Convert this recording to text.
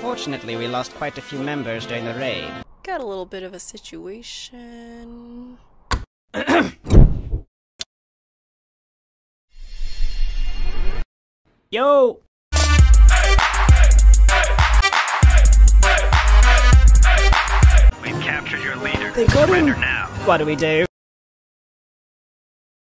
Unfortunately, we lost quite a few members during the raid. Got a little bit of a situation. Yo! We've captured your leader. They got him. Now. What do we do?